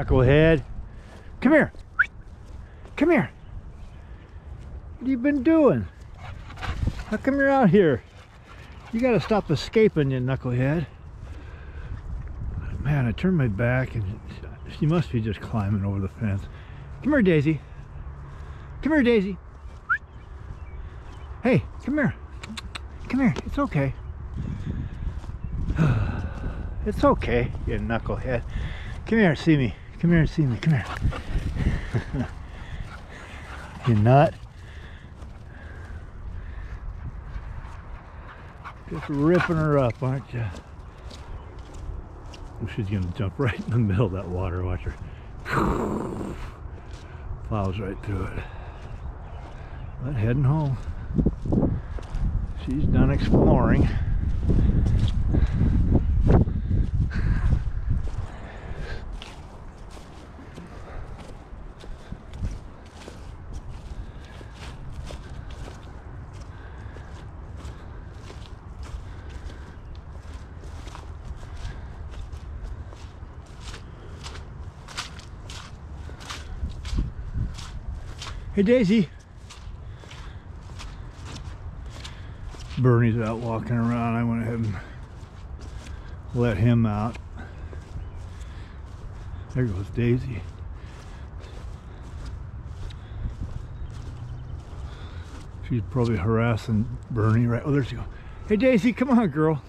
Knucklehead. Come here. Come here. What you been doing? How come you're out here? You gotta stop escaping, you knucklehead. Man, I turned my back and she must be just climbing over the fence. Come here, Daisy. Come here, Daisy. Hey, come here. Come here. It's okay. It's okay, you knucklehead. Come here, see me. Come here and see me. Come here. you nut. Just ripping her up, aren't you? She's gonna jump right in the middle of that water. Watch her. Plows right through it. But heading home. She's done exploring. Hey Daisy. Bernie's out walking around. I went ahead and let him out. There goes Daisy. She's probably harassing Bernie, right? Oh, there she goes. Hey Daisy, come on, girl.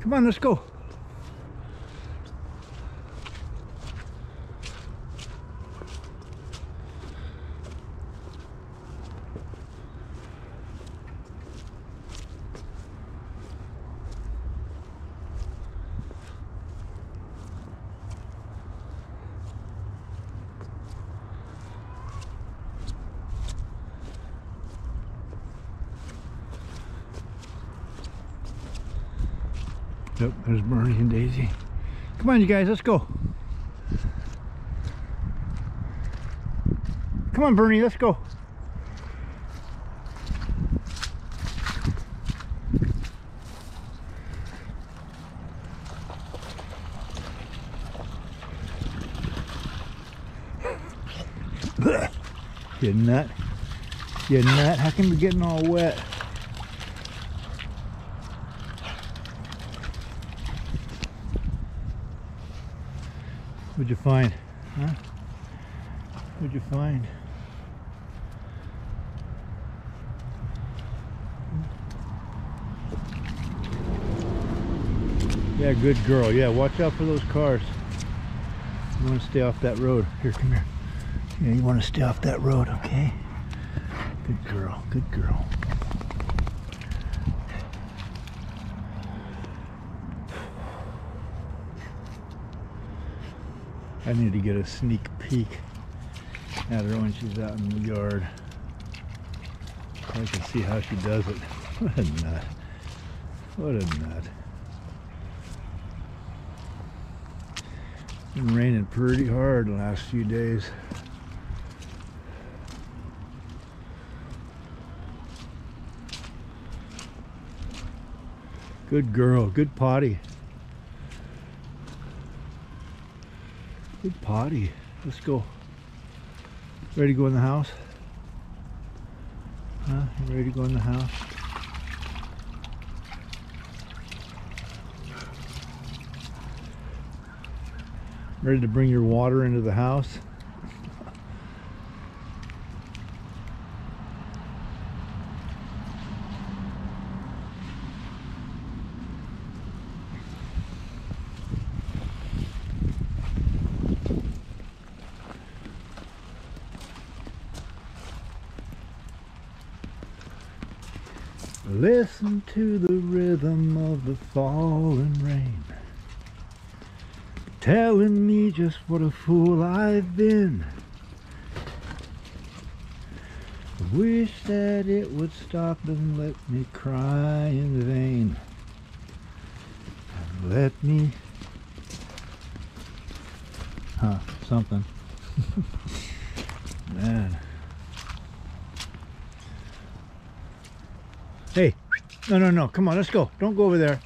Come on, let's go. Yep, there's Bernie and Daisy. Come on, you guys, let's go. Come on, Bernie, let's go. you nut. You nut. How come you're getting all wet? What'd you find? Huh? What'd you find? Yeah, good girl. Yeah, watch out for those cars. You want to stay off that road. Here, come here. Yeah, you want to stay off that road, okay? Good girl. Good girl. I need to get a sneak peek at her when she's out in the yard. I can see how she does it. What a nut. What a nut. Been raining pretty hard the last few days. Good girl, good potty. Good potty. Let's go. Ready to go in the house? Huh? You ready to go in the house? Ready to bring your water into the house? Listen to the rhythm of the falling rain. Telling me just what a fool I've been. Wish that it would stop and let me cry in vain. Let me Huh, something. Man Hey, no, no, no. Come on, let's go. Don't go over there.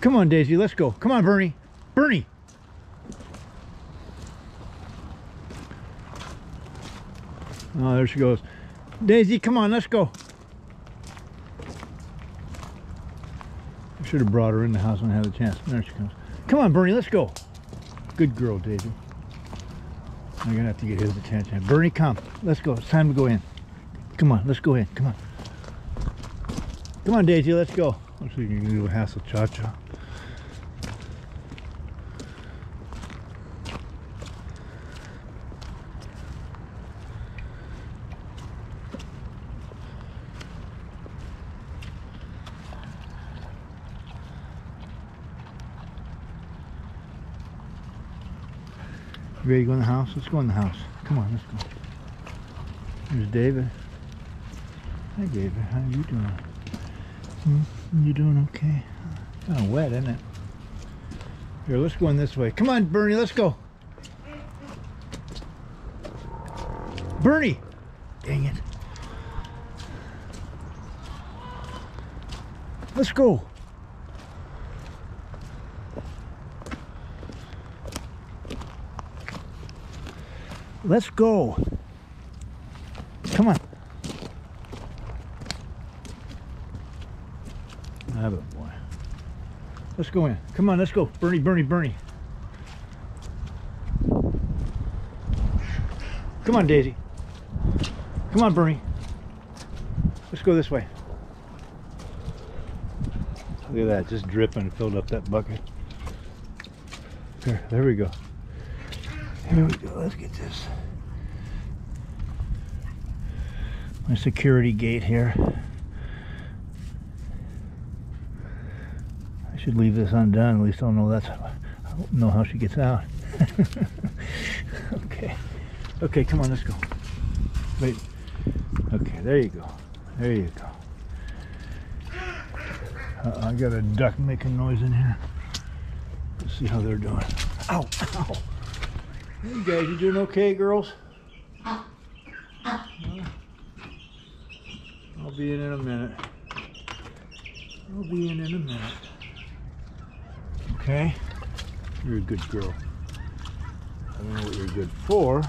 Come on, Daisy. Let's go. Come on, Bernie. Bernie. Oh, there she goes. Daisy, come on. Let's go. I should have brought her in the house when I had the chance. There she comes. Come on, Bernie. Let's go. Good girl, Daisy. I'm gonna have to get his attention. Bernie, come. Let's go. It's time to go in. Come on, let's go in. Come on. Come on, Daisy, let's go. Looks like you can do a hassle cha-cha. You ready to go in the house? Let's go in the house. Come on, let's go. There's David. Hi, David. How you doing? Hmm? You doing okay? Kind of wet, isn't it? Here, let's go in this way. Come on, Bernie, let's go. Bernie! Dang it. Let's go. Let's go. Come on. Have it, boy. Let's go in. Come on, let's go. Bernie, Bernie, Bernie. Come on, Daisy. Come on, Bernie. Let's go this way. Look at that, just dripping, filled up that bucket. There, there we go. Here we go. Let's get this. My security gate here. I should leave this undone. At least I'll know that's. I'll know how she gets out. okay. Okay, come on. Let's go. Wait. Okay, there you go. There you go. Uh, I got a duck making noise in here. Let's see how they're doing. Ow! Ow! Hey guys, you doing okay, girls? I'll be in in a minute. I'll be in in a minute. Okay? You're a good girl. I don't know what you're good for.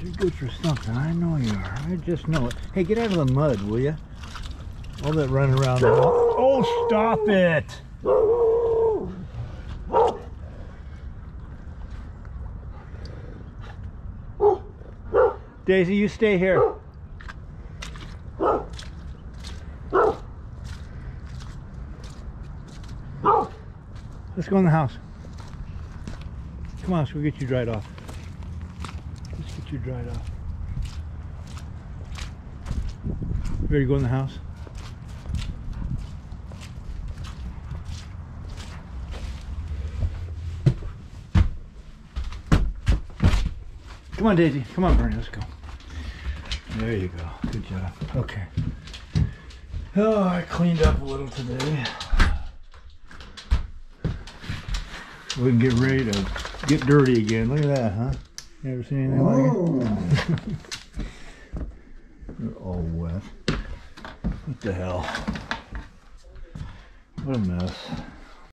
You're good for something. I know you are. I just know it. Hey, get out of the mud, will you? All that running around. Oh, stop it! Daisy, you stay here. Let's go in the house. Come on, so we'll get you dried off. Let's get you dried off. You ready to go in the house? Come on, Daisy. Come on, Bernie. Let's go. There you go. Good job. Okay. Oh, I cleaned up a little today. We can get ready to get dirty again. Look at that, huh? You ever seen anything like it? Oh. They're all wet. What the hell? What a mess.